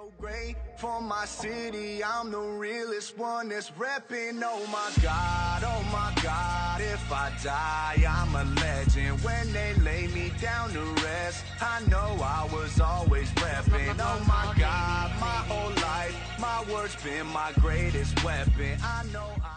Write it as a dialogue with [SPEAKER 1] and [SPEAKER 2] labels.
[SPEAKER 1] so great for my city. I'm the realest one that's repping. Oh my God, oh my God. If I die, I'm a legend. When they lay me down to rest, I know I was always repping. Oh my God, my whole life, my words been my greatest weapon. I know. I